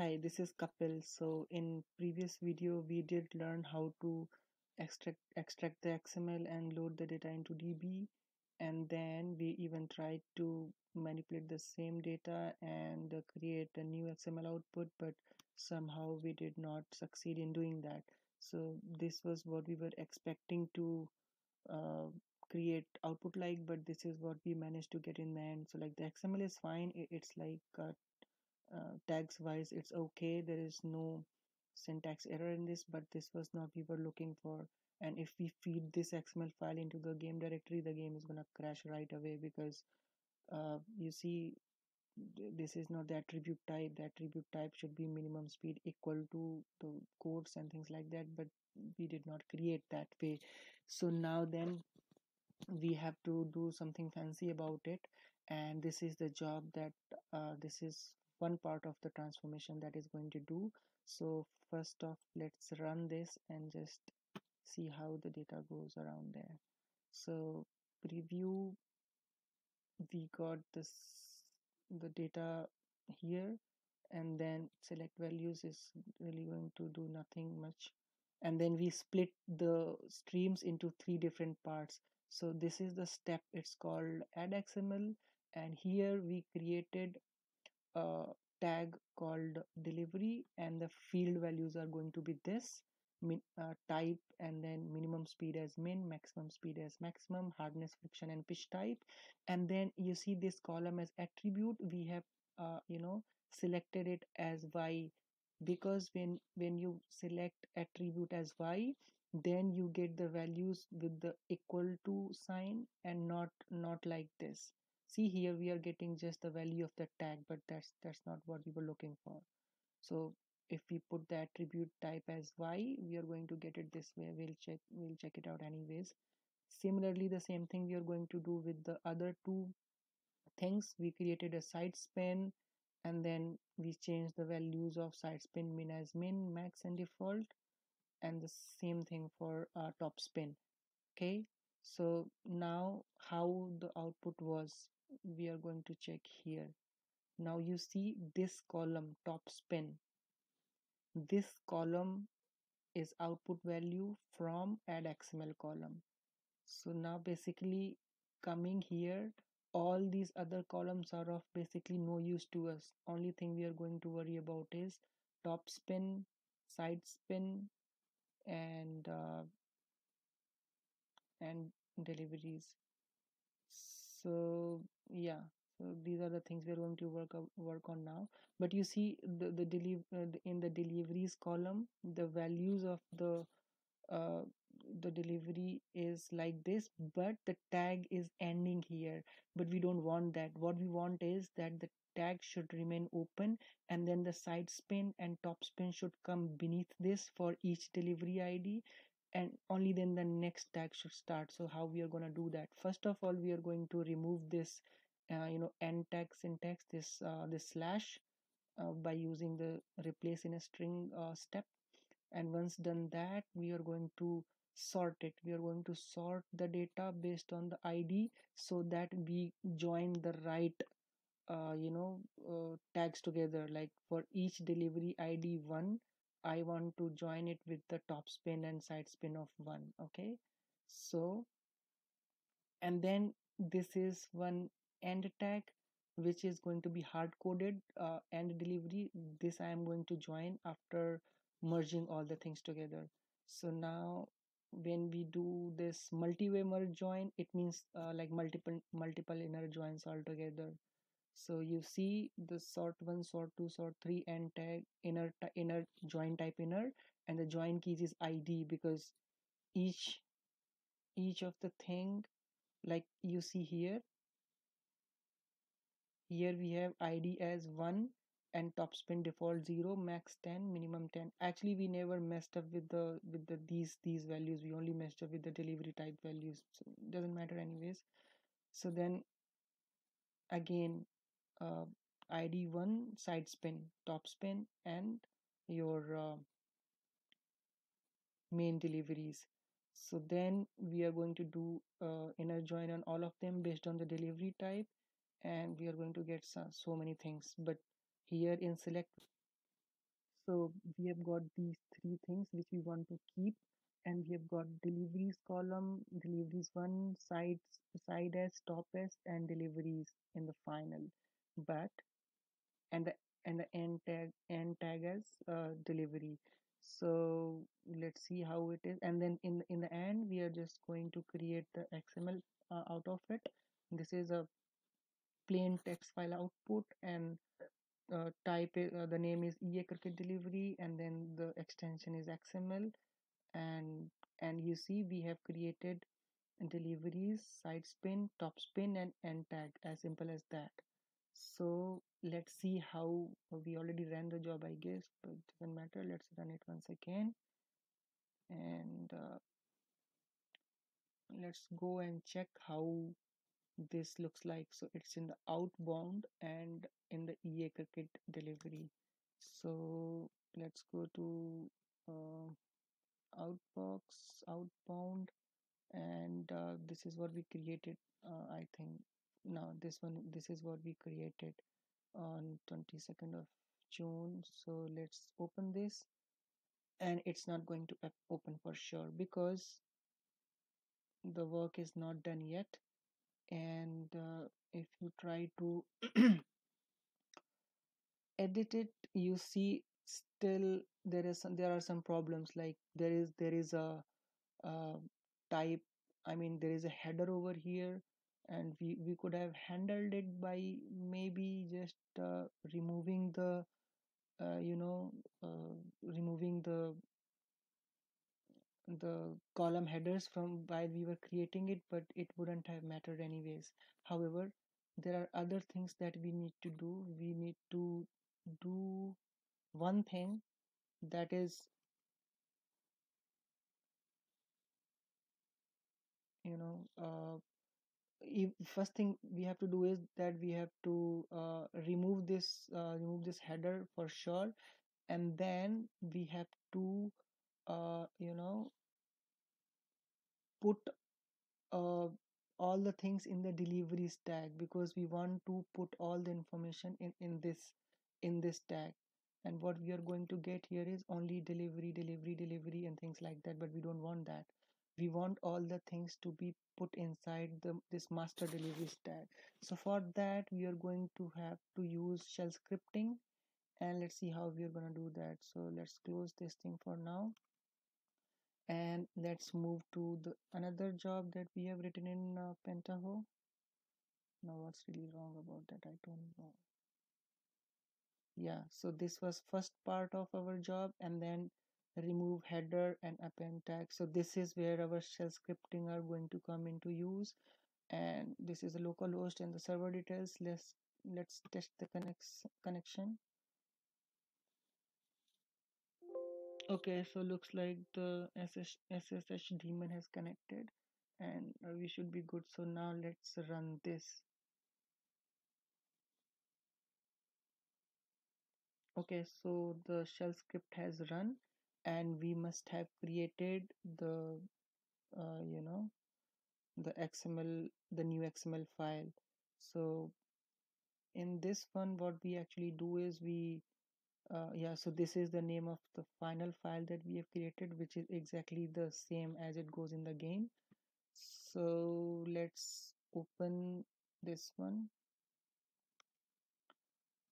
Hi, this is Kapil. So in previous video, we did learn how to extract extract the XML and load the data into DB. And then we even tried to manipulate the same data and create a new XML output, but somehow we did not succeed in doing that. So this was what we were expecting to uh, create output like, but this is what we managed to get in the end. So like the XML is fine. It's like uh, uh, tags wise it's okay. There is no syntax error in this but this was not we were looking for and if we feed this xml file into the game directory the game is gonna crash right away because uh, you see this is not the attribute type. The attribute type should be minimum speed equal to the codes and things like that but we did not create that way. So now then we have to do something fancy about it and this is the job that uh, this is one part of the transformation that is going to do. So first off let's run this and just see how the data goes around there. So preview we got this the data here and then select values is really going to do nothing much. And then we split the streams into three different parts. So this is the step. It's called add xml and here we created a tag called delivery and the field values are going to be this min, uh, type and then minimum speed as min maximum speed as maximum hardness friction and pitch type. And then you see this column as attribute. We have uh, you know selected it as y because when when you select attribute as y then you get the values with the equal to sign and not not like this see here we are getting just the value of the tag but that's that's not what we were looking for. So if we put the attribute type as y we are going to get it this way. We'll check we'll check it out anyways. Similarly the same thing we are going to do with the other two things. We created a side spin and then we change the values of side spin min as min max and default and the same thing for uh, top spin okay? So now how the output was we are going to check here. Now you see this column top spin. This column is output value from add xml column. So now basically coming here all these other columns are of basically no use to us. Only thing we are going to worry about is top spin side spin and uh, and deliveries. So yeah so these are the things we're going to work work on now. But you see the the deliver uh, in the deliveries column the values of the uh, the delivery is like this but the tag is ending here. But we don't want that. What we want is that the tag should remain open and then the side spin and top spin should come beneath this for each delivery id and only then the next tag should start. So how we are going to do that? First of all we are going to remove this uh, you know end tag syntax this uh, this slash uh, by using the replace in a string uh, step. And once done that we are going to sort it. We are going to sort the data based on the id so that we join the right uh, you know uh, tags together. Like for each delivery id 1 i want to join it with the top spin and side spin of 1 okay? So and then this is one end tag which is going to be hard coded uh, end delivery this i am going to join after merging all the things together. So now when we do this multi-way merge join it means uh, like multiple multiple inner joins all together so you see the sort 1 sort 2 sort 3 and tag inner inner join type inner and the join keys is id because each each of the thing like you see here here we have id as 1 and top spin default 0 max 10 minimum 10 actually we never messed up with the with the these these values. We only messed up with the delivery type values. So doesn't matter anyways. So then again uh, id 1 side spin top spin and your uh, main deliveries. So then we are going to do uh, inner join on all of them based on the delivery type and we are going to get so, so many things. But here in select so we have got these three things which we want to keep and we have got deliveries column deliveries one side side as top as and deliveries in the final. But and the and the end tag end tag as uh, delivery. So let's see how it is. And then in in the end we are just going to create the xml uh, out of it. This is a plain text file output and uh, type uh, the name is ea cricket delivery and then the extension is xml and and you see we have created deliveries side spin top spin and end tag as simple as that. So let's see how we already ran the job i guess but it doesn't matter. Let's run it once again. And uh, let's go and check how this looks like. So it's in the outbound and in the ea cricket delivery. So let's go to uh, outbox outbound and uh, this is what we created uh, i think. Now this one this is what we created on 22nd of june. So let's open this. And it's not going to open for sure because the work is not done yet and uh, if you try to edit it you see still there is some, there are some problems like there is there is a, a type i mean there is a header over here and we, we could have handled it by maybe just uh, removing the uh, you know uh, removing the the column headers from while we were creating it but it wouldn't have mattered anyways. However there are other things that we need to do. We need to do one thing that is you know uh, if first thing we have to do is that we have to uh, remove this uh, remove this header for sure. And then we have to uh, you know put uh, all the things in the deliveries tag because we want to put all the information in in this in this tag and what we are going to get here is only delivery delivery delivery and things like that but we don't want that. We want all the things to be put inside the this master deliveries tag so for that we are going to have to use shell scripting and let's see how we are going to do that. So let's close this thing for now and let's move to the another job that we have written in uh, pentaho. Now what's really wrong about that? I don't know. Yeah so this was first part of our job and then remove header and append tag. So this is where our shell scripting are going to come into use. And this is the local host and the server details. Let's let's test the connects connection okay so looks like the SS, ssh daemon has connected and uh, we should be good. So now let's run this. Okay so the shell script has run and we must have created the uh, you know the xml the new xml file. So in this one what we actually do is we uh, yeah so this is the name of the final file that we have created which is exactly the same as it goes in the game. So let's open this one.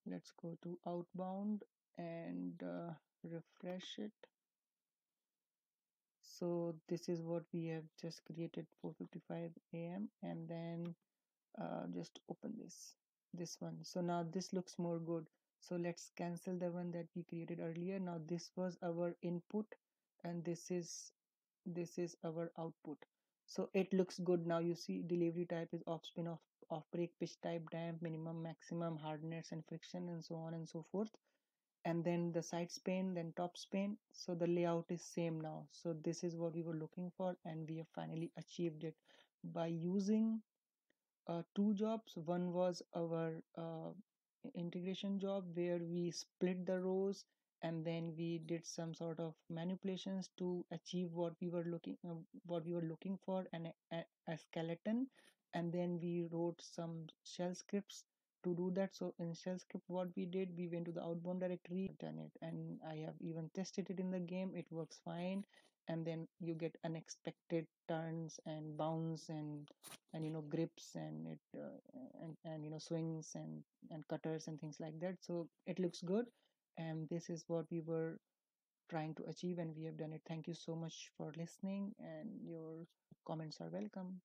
Let's go to outbound and uh, refresh it. So this is what we have just created 4:55 a.m. and then uh, just open this this one. So now this looks more good so let's cancel the one that we created earlier. Now this was our input and this is this is our output. So it looks good. Now you see delivery type is off spin off off break pitch type damp minimum maximum hardness and friction and so on and so forth. And then the side spin then top spin. So the layout is same now. So this is what we were looking for and we have finally achieved it. By using uh, two jobs one was our uh, integration job where we split the rows and then we did some sort of manipulations to achieve what we were looking uh, what we were looking for and a, a, skeleton. And then we wrote some shell scripts to do that. So in shell script what we did we went to the outbound directory done it. And i have even tested it in the game. It works fine and then you get unexpected turns and bounce and and you know grips and it uh, and and you know swings and and cutters and things like that. So it looks good and this is what we were trying to achieve and we have done it. Thank you so much for listening and your comments are welcome